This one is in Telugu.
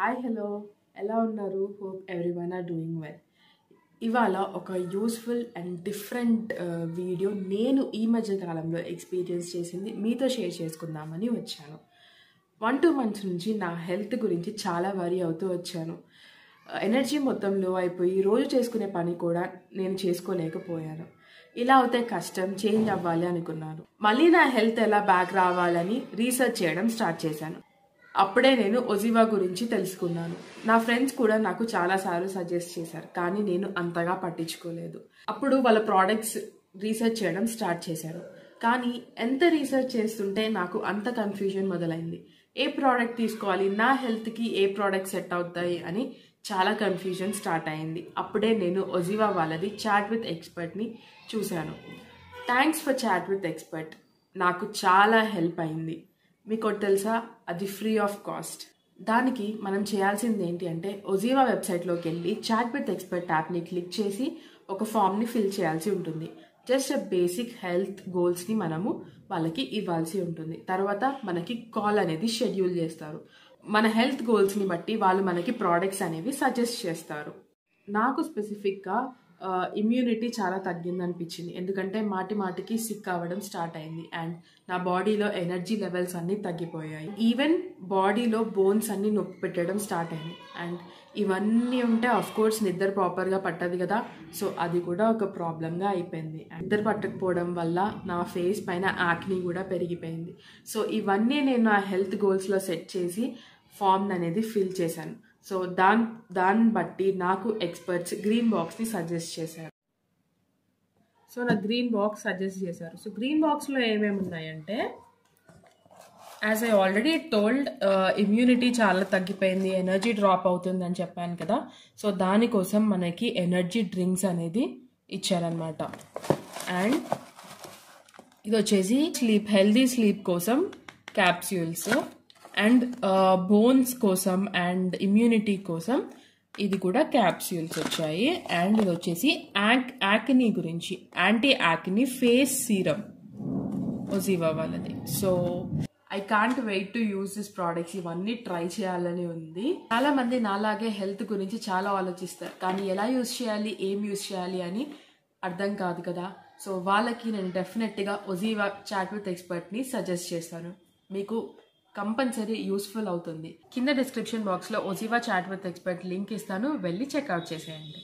హాయ్ హలో ఎలా ఉన్నారు? Hope everyone are doing well ఇవాళ ఒక యూస్ఫుల్ అండ్ డిఫరెంట్ వీడియో నేను ఈ మధ్య కాలంలో ఎక్స్పీరియన్స్ చేసింది. మీతో షేర్ చేసుకుందామని వచ్చాను. వన్ టూ మంత్స్ నుంచి నా హెల్త్ గురించి చాలా వరీ అవుతూ వచ్చాను. ఎనర్జీ మొత్తం లో అయిపోయి రోజు చేసుకునే పని కూడా నేను చేసుకోలేకపోయాను. ఇలా అవుతే కష్టం చేంజ్ అవ్వాలి అనుకున్నాను. మళ్ళీ నా హెల్త్ ఎలా బ్యాక్ రావాలని రీసెర్చ్ చేయడం స్టార్ట్ చేశాను. అప్పుడే నేను ఒజివా గురించి తెలుసుకున్నాను. నా ఫ్రెండ్స్ కూడా నాకు చాలాసార్లు సజెస్ట్ చేశారు కానీ నేను అంతగా పట్టించుకోలేదు. అప్పుడు వాళ్ళ ప్రోడక్ట్స్ రీసెర్చ్ చేయడం స్టార్ట్ చేశారు. కానీ ఎంత రీసెర్చ్ చేస్తుంటే నాకు అంత కన్ఫ్యూజన్ మొదలైంది. ఏ ప్రోడక్ట్ తీసుకోవాలి నా హెల్త్కి ఏ ప్రోడక్ట్ సెట్ అవుతాయి అని చాలా కన్ఫ్యూజన్ స్టార్ట్ అయింది. అప్పుడే నేను ఒజివా వాళ్ళది చాట్ విత్ ఎక్స్పర్ట్ని చూశాను. Thanks for chat with expert. నాకు చాలా హెల్ప్ అయింది. మీకు ఒకటి తెలుసా? అది ఫ్రీ ఆఫ్ కాస్ట్ దానికి మనం చేయాల్సింది ఏంటి అంటే ఒజీవా వెబ్సైట్లోకి వెళ్ళి చాట్ విత్ ఎక్స్పర్ట్ యాప్ని క్లిక్ చేసి ఒక ఫామ్ని ఫిల్ చేయాల్సి ఉంటుంది. జస్ట్ బేసిక్ హెల్త్ గోల్స్ని మనము వాళ్ళకి ఇవ్వాల్సి ఉంటుంది. తర్వాత మనకి కాల్ అనేది షెడ్యూల్ చేస్తారు. మన హెల్త్ గోల్స్ని బట్టి వాళ్ళు మనకి ప్రోడక్ట్స్ అనేవి సజెస్ట్ చేస్తారు. నాకు స్పెసిఫిక్గా ఇమ్యూనిటీ చాలా తగ్గింది అనిపించింది ఎందుకంటే మాటి మాటికి సిక్ అవ్వడం స్టార్ట్ అయింది. అండ్ నా బాడీలో ఎనర్జీ లెవెల్స్ అన్నీ తగ్గిపోయాయి. ఈవెన్ బాడీలో బోన్స్ అన్నీ నొప్పి పెట్టడం స్టార్ట్ అయింది. అండ్ ఇవన్నీ ఉంటే ఆఫ్ కోర్స్ నిద్ర ప్రాపర్గా పట్టదు కదా. సో అది కూడా ఒక ప్రాబ్లంగా అయిపోయింది. నిద్ర పట్టకపోవడం వల్ల నా ఫేస్ పైన యాక్ని కూడా పెరిగిపోయింది. సో ఇవన్నీ నేను నా హెల్త్ గోల్స్లో సెట్ చేసి ఫామ్ అనేది ఫిల్ చేశాను. సో దాని దాన్ని బట్టి నాకు ఎక్స్పర్ట్స్ గ్రీన్ బాక్స్ని సజెస్ట్ చేశారు. సో నా గ్రీన్ బాక్స్ సజెస్ట్ చేశారు. సో గ్రీన్ బాక్స్లో ఏమేమి ఉన్నాయంటే as I already told immunity చాలా తగ్గిపోయింది ఎనర్జీ డ్రాప్ అవుతుంది అని చెప్పాను కదా. సో దానికోసం మనకి ఎనర్జీ డ్రింక్స్ అనేది ఇచ్చారనమాట అండ్ ఇది వచ్చేసి స్లీప్ హెల్దీ స్లీప్ కోసం క్యాప్స్యూల్స్ అండ్ బోన్స్ కోసం అండ్ ఇమ్యూనిటీ కోసం ఇది కూడా క్యాప్స్యూల్స్ వచ్చాయి. అండ్ ఇది వచ్చేసి యాక్ యాక్ని గురించి. Anti acne face serum OZiva వాళ్ళది. So I can't wait to use this products. ఇవన్నీ ట్రై చేయాలని ఉంది. చాలా మంది నాలాగే హెల్త్ గురించి చాలా ఆలోచిస్తారు. కానీ ఎలా యూజ్ చేయాలి ఏం యూజ్ చేయాలి అని అర్థం కాదు కదా. సో వాళ్ళకి నేను డెఫినెట్గా ఒజీవా చాట్ విత్ ఎక్స్పర్ట్ని సజెస్ట్ చేస్తాను. మీకు కంపల్సరీ యూస్ఫుల్ అవుతుంది. కింద డిస్క్రిప్షన్ బాక్స్లో OZiva chat with expert link ఇస్తాను. వెళ్ళి చెక్అవుట్ చేసేయండి.